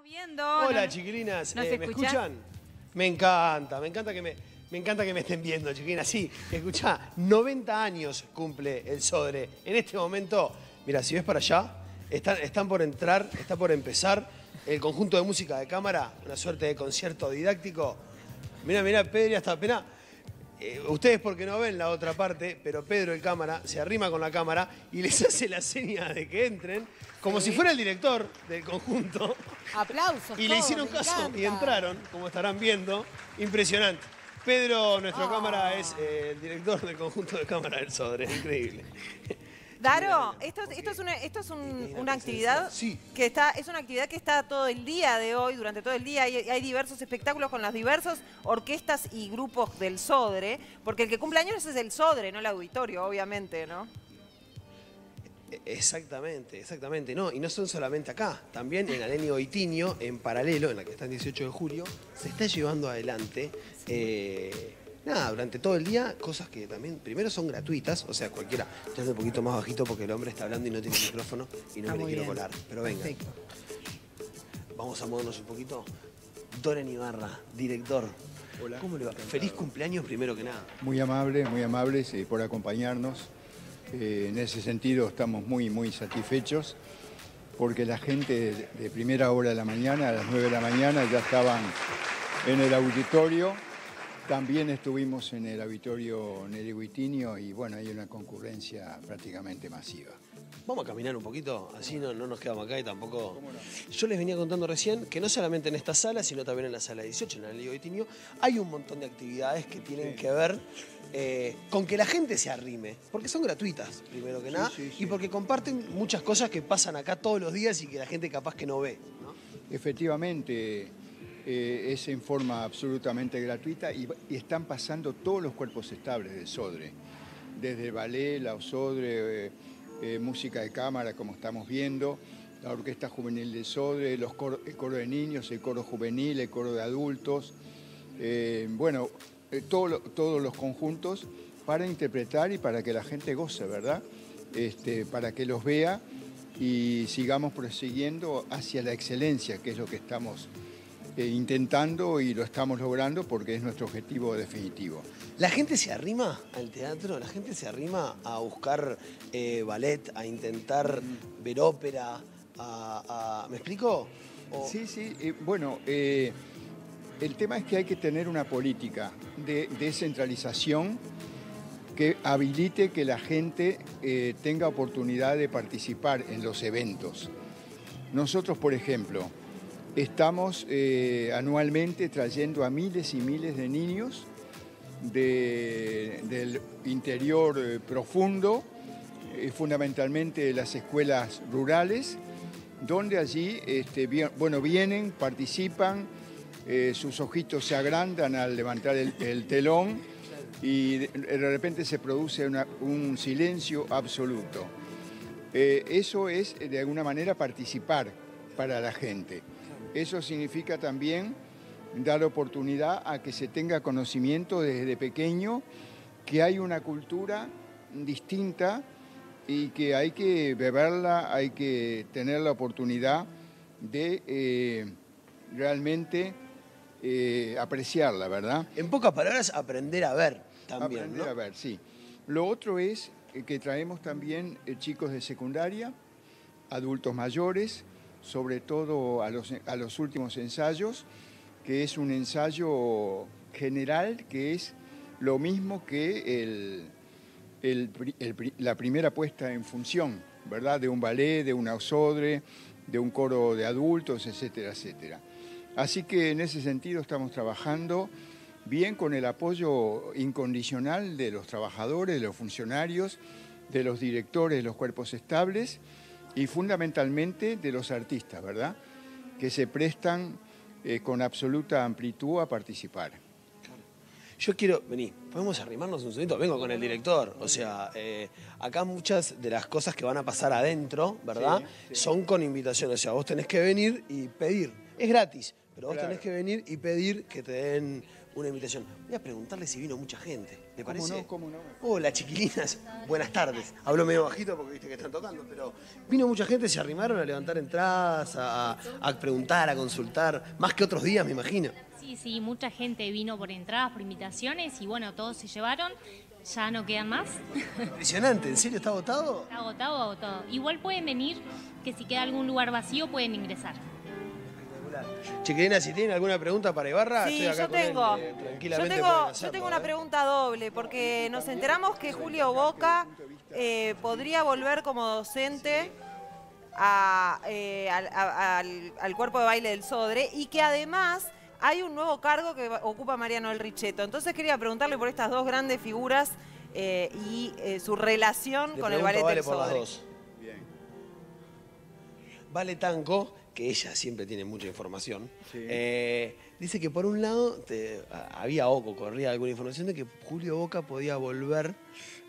estamos viendo. Hola, chiquilinas. ¿Nos Eh, ¿Me escuchan? Me encanta, me encanta que me, me encanta que me estén viendo, chiquilinas. Sí, escuchá, 90 años cumple el Sodre. En este momento, mira, si ves para allá, están, están por entrar, está por empezar el conjunto de música de cámara, una suerte de concierto didáctico. Mira, mira, Pedro hasta apenas. eh, ustedes porque no ven la otra parte, pero Pedro el cámara se arrima con la cámara y les hace la seña de que entren, como si fuera el director del conjunto. Aplausos. Y le hicieron caso encanta. y entraron, como estarán viendo. Impresionante. Pedro, nuestro Ah. cámara, es eh, el director del conjunto de cámara del Sodre. Increíble. Daro, esto, esto es, una, esto es un- una actividad Sí. que está, es una actividad que está todo el día de hoy, durante todo el día. Hay, hay diversos espectáculos con las diversas orquestas y grupos del Sodre, porque el que cumple años es el Sodre, no el auditorio, obviamente, ¿no? Exactamente, exactamente. No, y no son solamente acá. También en Alenio Itinio, en paralelo, en la que está el 18 de julio, se está llevando adelante. eh, Nada, durante todo el día, cosas que también, primero son gratuitas, o sea, cualquiera. Estoy un poquito más bajito porque el hombre está hablando y no tiene micrófono y no Ah, me le quiero bien. colar. Pero venga. Perfecto. Vamos a movernos un poquito. Doren Ibarra, director. Hola. ¿Cómo le va? Feliz cumpleaños primero que nada. Muy amables, muy amables eh, por acompañarnos. Eh, en ese sentido estamos muy, muy satisfechos porque la gente de, primera hora de la mañana, a las 9 de la mañana, ya estaban en el auditorio. También estuvimos en el auditorio Neri Guitinio y bueno, hay una concurrencia prácticamente masiva. Vamos a caminar un poquito, así no, no nos quedamos acá y tampoco... Yo les venía contando recién que no solamente en esta sala, sino también en la sala 18, en el Lío Itinio, hay un montón de actividades que tienen que ver eh, con que la gente se arrime, porque son gratuitas, primero que nada, sí, y sí. porque comparten muchas cosas que pasan acá todos los días y que la gente capaz que no ve. ¿no? Efectivamente, eh, es en forma absolutamente gratuita y, y están pasando todos los cuerpos estables del Sodre, desde el ballet, la Sodre, eh, música de cámara, como estamos viendo, la Orquesta Juvenil del Sodre, los coro- el coro de niños, el coro juvenil, el coro de adultos, bueno, eh, todo todos los conjuntos para interpretar y para que la gente goce, ¿verdad? Este, para que los vea y sigamos prosiguiendo hacia la excelencia, que es lo que estamos eh, intentando y lo estamos logrando porque es nuestro objetivo definitivo. La gente se arrima al teatro, la gente se arrima a buscar eh, ballet, a intentar ver ópera, a, a- ¿Me explico? O- Sí, sí, eh, bueno, el tema es que hay que tener una política de descentralización que habilite que la gente eh, tenga oportunidad de participar en los eventos. Nosotros, por ejemplo, estamos eh, anualmente trayendo a miles y miles de niños de- del interior eh, profundo, fundamentalmente de las escuelas rurales, donde allí este, bueno, vienen, participan, eh, sus ojitos se agrandan al levantar el, el telón y de, repente se produce un silencio absoluto. Eh, eso es, eh, de alguna manera, participar para la gente. Eso significa también dar oportunidad a que se tenga conocimiento desde pequeño que hay una cultura distinta y que hay que beberla, hay que tener la oportunidad de realmente eh, apreciarla, ¿verdad? En pocas palabras, aprender a ver también, Aprender ¿no? a ver, sí. Lo otro es eh, que traemos también eh, chicos de secundaria, adultos mayores, sobre todo a los, a los últimos ensayos, que es un ensayo general, que es lo mismo que el, el pri- el pri- la primera puesta en función, ¿verdad? De un ballet, de una osodre, de un coro de adultos, etcétera, etcétera. Así que en ese sentido estamos trabajando bien con el apoyo incondicional de los trabajadores, de los funcionarios, de los directores de los cuerpos estables y fundamentalmente de los artistas, ¿verdad? Que se prestan eh, con absoluta amplitud a participar. Yo quiero, vení, podemos arrimarnos un segundito, vengo con el director. O sea, eh, acá muchas de las cosas que van a pasar adentro, ¿verdad? Sí, sí. Son con invitación. O sea, vos tenés que venir y pedir. Es gratis, pero vos Claro. tenés que venir y pedir que te den una invitación. Voy a preguntarle si vino mucha gente. ¿Le ¿Cómo parece? no? ¿Cómo no? Hola, chiquilinas. Buenas tardes. Hablo medio bajito porque viste que están tocando, pero vino mucha gente, se arrimaron a levantar entradas, a, a preguntar, a consultar, más que otros días, me imagino. Sí, sí, mucha gente vino por entradas, por invitaciones y bueno, todos se llevaron. Ya no quedan más. Impresionante, ¿en serio está agotado? Está agotado, agotado. Igual pueden venir, que si queda algún lugar vacío pueden ingresar. Chiquilinas, si tienen alguna pregunta para Ibarra, Sí, estoy acá yo con él, tengo. eh, Yo tengo, yo tengo una ¿eh? pregunta doble, porque nos enteramos que Julio Boca eh, podría volver como docente a, al, a- al- al cuerpo de baile del Sodre y que además hay un nuevo cargo que ocupa Mariano El Richetto. Entonces quería preguntarle por estas dos grandes figuras eh, y eh, su relación Le con el ballet vale del por las Sodre. dos. Bien. Vale Tanco, que ella siempre tiene mucha información, Sí. eh, dice que por un lado te- había oco, corría alguna información de que Julio Boca podía volver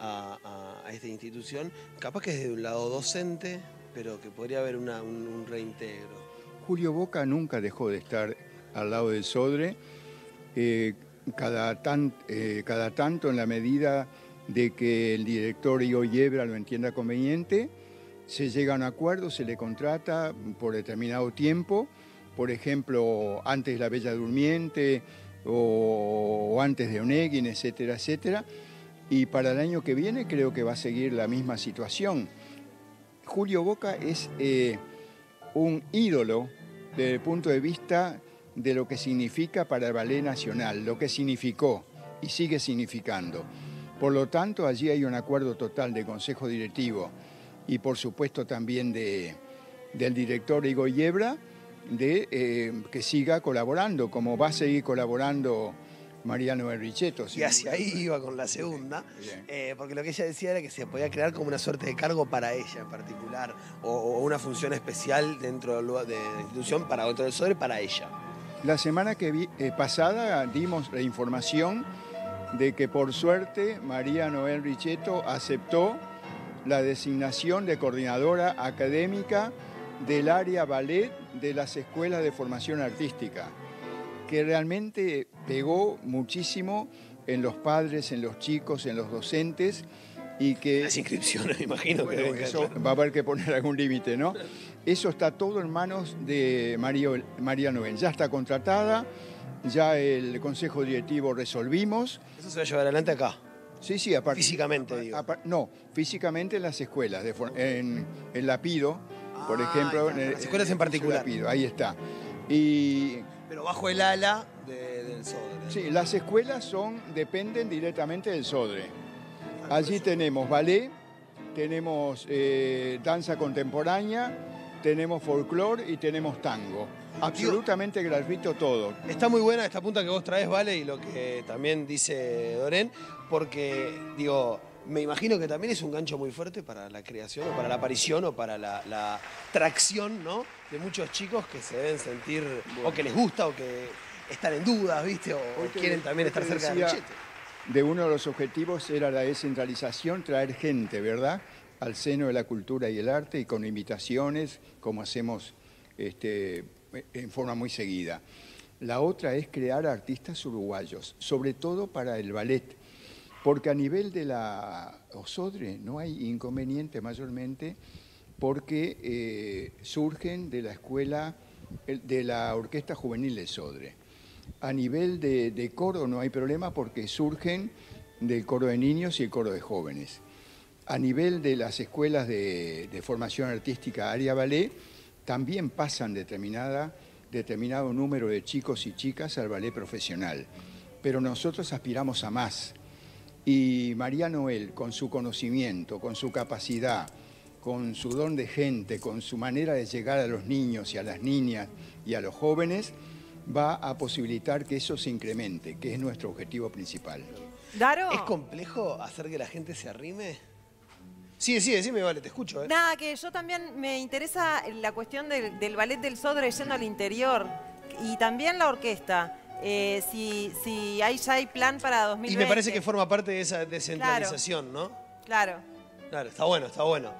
a, a- a esta institución, capaz que es de un lado docente, pero que podría haber una- un, un reintegro. Julio Boca nunca dejó de estar al lado del Sodre, eh, cada, tan- eh, cada tanto en la medida de que el director Igor Yebra lo entienda conveniente, se llega a un acuerdo, se le contrata por determinado tiempo, por ejemplo, antes de la Bella Durmiente o, antes de Oneguin, etcétera, etcétera. Y para el año que viene creo que va a seguir la misma situación. Julio Boca es eh, un ídolo desde el punto de vista de lo que significa para el Ballet Nacional, lo que significó y sigue significando. Por lo tanto, allí hay un acuerdo total de Consejo Directivo y por supuesto también de, del director Igor Yebra de eh, que siga colaborando, como va a seguir colaborando Mariano Enricheto. Y hacia ahí iba con la segunda, eh, porque lo que ella decía era que se podía crear como una suerte de cargo para ella en particular, o, o una función especial dentro de la institución para del sobre para ella. La semana que vi- eh, pasada dimos la información de que por suerte María Noel Richetto aceptó la designación de coordinadora académica del área ballet de las escuelas de formación artística, que realmente pegó muchísimo en los padres, en los chicos, en los docentes y que... Las inscripciones, me imagino que Bueno, eso va a haber que poner algún límite, ¿no? Eso está todo en manos de María, María Noel. Ya está contratada, ya el Consejo Directivo resolvimos. Eso se va a llevar adelante acá. Sí, sí, aparte. Físicamente, digo. no, físicamente en las escuelas, de en, en Lapido, por Ah, ejemplo. ya, el- las escuelas en el particular. Lapido, ahí está. Y Pero bajo el ala de- del Sodre. Sí, las escuelas son, dependen directamente del SODRE. Allí tenemos ballet, tenemos eh, danza contemporánea, tenemos folclore y tenemos tango. Absolutamente gratuito todo. Está muy buena esta punta que vos traes, Vale, y lo que también dice Dorén, porque, digo, me imagino que también es un gancho muy fuerte para la creación, o para la aparición, o para la, la tracción, ¿no? De muchos chicos que se deben sentir, o que les gusta, o que están en dudas, ¿viste? O te- quieren también estar cerca de decía- Richete. De uno de los objetivos era la descentralización, traer gente, ¿verdad? Al seno de la cultura y el arte y con invitaciones, como hacemos este, en forma muy seguida. La otra es crear artistas uruguayos, sobre todo para el ballet, porque a nivel de la Osodre no hay inconveniente mayormente porque eh, surgen de la escuela, el- de la Orquesta Juvenil de Sodre. A nivel de, de coro no hay problema porque surgen del coro de niños y el coro de jóvenes. A nivel de las escuelas de, de formación artística área ballet, también pasan determinada, determinado número de chicos y chicas al ballet profesional. Pero nosotros aspiramos a más. Y María Noel, con su conocimiento, con su capacidad, con su don de gente, con su manera de llegar a los niños y a las niñas y a los jóvenes, va a posibilitar que eso se incremente, que es nuestro objetivo principal. Daro. ¿Es complejo hacer que la gente se arrime? Sí, sí, decime, Vale, te escucho, ¿eh? Nada, que yo también me interesa la cuestión del, del ballet del Sodre yendo al interior y también la orquesta. Eh, si, si hay, ya hay plan para 2020. Y me parece que forma parte de esa descentralización, ¿no? Claro. Claro, está bueno, está bueno.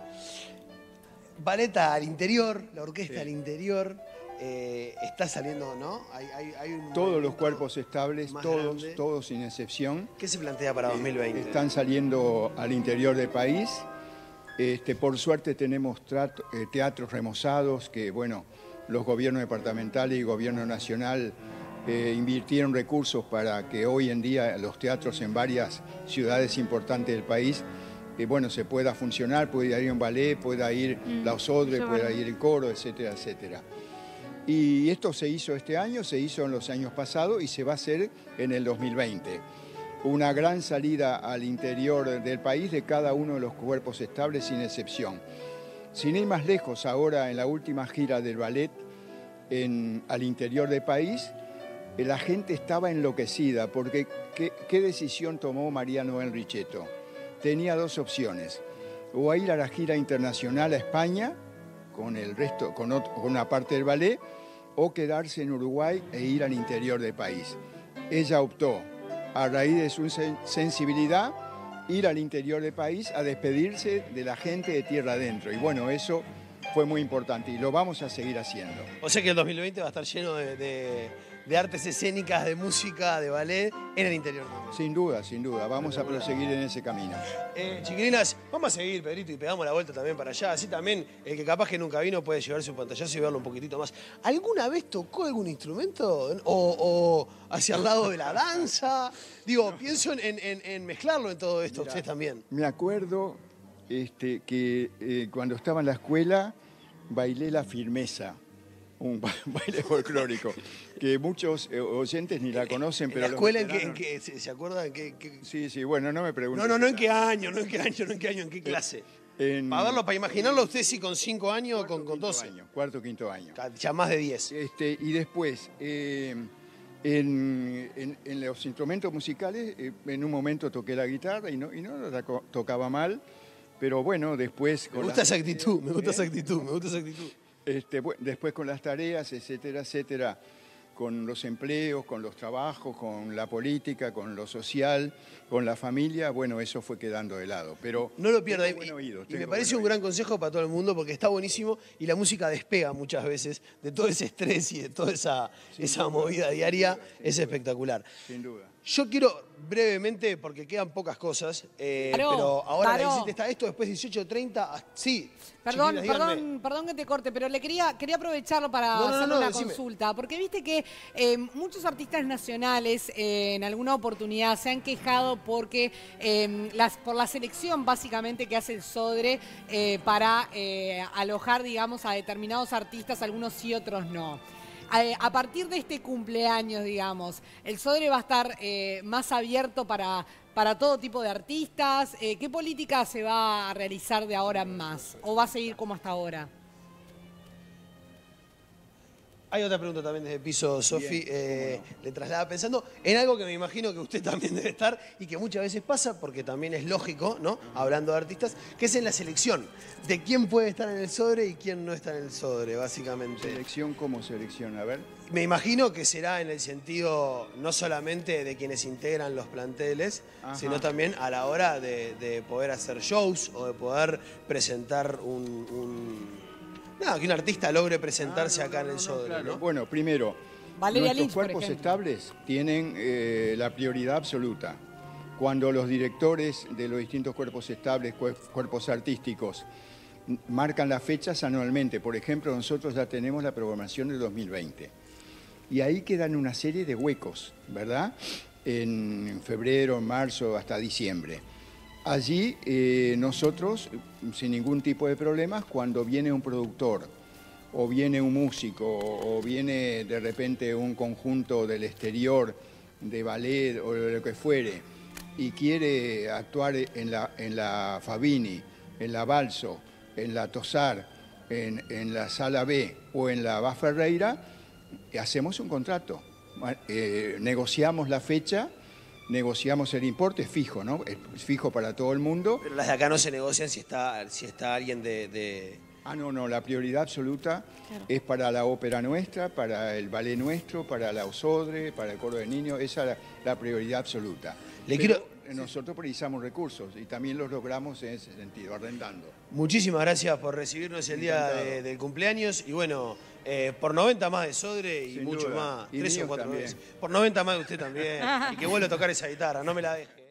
Baleta al interior, la orquesta Sí. al interior. eh, está saliendo, ¿no? Hay, hay- hay un Todos los cuerpos estables, todos, grande. todos sin excepción, ¿Qué se plantea para 2020? están saliendo al interior del país. Este, por suerte tenemos trato- eh, teatros remozados que, bueno, los gobiernos departamentales y gobierno nacional eh, invirtieron recursos para que hoy en día los teatros en varias ciudades importantes del país, eh, bueno, se pueda funcionar, pueda ir un ballet, pueda ir la Osodre, pueda ir el coro, etcétera, etcétera. Y esto se hizo este año, se hizo en los años pasados y se va a hacer en el 2020. Una gran salida al interior del país de cada uno de los cuerpos estables sin excepción. Sin ir más lejos, ahora en la última gira del ballet en- al interior del país, eh, la gente estaba enloquecida porque ¿qué, decisión tomó María Noel Richetto? Tenía dos opciones, o ir a la gira internacional a España con el resto, con, con una parte del ballet, o quedarse en Uruguay e ir al interior del país. Ella optó, a raíz de su sen- sensibilidad, ir al interior del país a despedirse de la gente de tierra adentro. Y bueno, eso fue muy importante y lo vamos a seguir haciendo. O sea que el 2020 va a estar lleno de- de artes escénicas, de música, de ballet en el interior también. Sin duda, sin duda, vamos a proseguir en ese camino. Eh, chiquilinas, vamos a seguir, Pedrito, y pegamos la vuelta también para allá. Así también el que capaz que nunca vino puede llevar su pantallazo y verlo un poquitito más. ¿Alguna vez tocó algún instrumento? ¿O, o hacia el lado de la danza? Digo, pienso en, en- en mezclarlo en todo esto, ustedes también. Me acuerdo este, que eh, cuando estaba en la escuela bailé la firmeza, un ba- baile folclórico, que muchos eh, oyentes ni la conocen, ¿En pero la los escuela en qué, en se, acuerdan? ¿Qué, qué- Sí, sí, bueno, no me pregunten. No, no, no en qué año, no en qué año, no en qué año, en qué clase. En- Para verlo, para imaginarlo usted sí con 5 años o con, con quinto 12. año, cuarto, quinto año. Ya más de 10. Este, y después, eh, en, en- en los instrumentos musicales, eh, en un momento toqué la guitarra y no, y no la tocaba mal, pero bueno, después... Me gusta esa actitud, me gusta ¿Eh? esa actitud, me gusta esa actitud. Este, después con las tareas, etcétera, etcétera, con los empleos, con los trabajos, con la política, con lo social, con la familia, bueno, eso fue quedando de lado. Pero No lo pierda. Y, buen oído, y me parece un gran consejo para todo el mundo porque está buenísimo y la música despega muchas veces de todo ese estrés y de toda esa, esa movida diaria. Es espectacular. Sin duda. Yo quiero brevemente, porque quedan pocas cosas, eh, Paró, pero ahora paró. 17 está esto, después 18.30, ah, sí. Perdón, perdón, perdón que te corte, pero le quería, quería aprovecharlo para No, no, una decime. consulta, porque viste que eh, muchos artistas nacionales eh, en alguna oportunidad se han quejado porque las, por la selección básicamente que hace el Sodre para eh, alojar, digamos, a determinados artistas, algunos sí, otros no. Eh, a partir de este cumpleaños, digamos, el Sodre va a estar eh, más abierto para, para todo tipo de artistas. Eh, ¿Qué política se va a realizar de ahora en más? ¿O va a seguir como hasta ahora? Hay otra pregunta también desde el piso, Sofi. eh, le traslada pensando en algo que me imagino que usted también debe estar y que muchas veces pasa, porque también es lógico, ¿no? Hablando de artistas, que es en la selección de quién puede estar en el sobre y quién no está en el sobre, básicamente. Selección como selección, a ver. Me imagino que será en el sentido no solamente de quienes integran los planteles, Ajá. sino también a la hora de, de poder hacer shows o de poder presentar un. un- nada, que un artista logre presentarse acá en el Sodre, Claro, ¿no? Bueno, primero, Valeria nuestros Lynch, cuerpos estables tienen eh, la prioridad absoluta. Cuando los directores de los distintos cuerpos estables, cuer- cuerpos artísticos, marcan las fechas anualmente, por ejemplo, nosotros ya tenemos la programación de 2020. Y ahí quedan una serie de huecos, ¿verdad? En febrero, en marzo, hasta diciembre. Allí eh, nosotros, sin ningún tipo de problemas, cuando viene un productor o viene un músico o viene de repente un conjunto del exterior de ballet o lo que fuere y quiere actuar en la, en la Fabini, en la Balso, en la Tosar, en, en la Sala B o en la Bas Ferreira, hacemos un contrato. Eh, negociamos la fecha, negociamos el importe, es fijo, ¿no? Es fijo para todo el mundo. Pero las de acá no se negocian si está, si está alguien de, de- Ah, no, no, la prioridad absoluta es para la ópera nuestra, para el ballet nuestro, para la Osodre, para el coro de niños, esa es la, la prioridad absoluta. Le Pero quiero- nosotros precisamos recursos y también los logramos en ese sentido, arrendando. Muchísimas gracias por recibirnos el día de- del cumpleaños y bueno, eh, por 90 más de Sodre y Sin mucho duda. más, Y tres o cuatro también. veces. Por 90 más de usted también y que vuelva a tocar esa guitarra, no me la deje.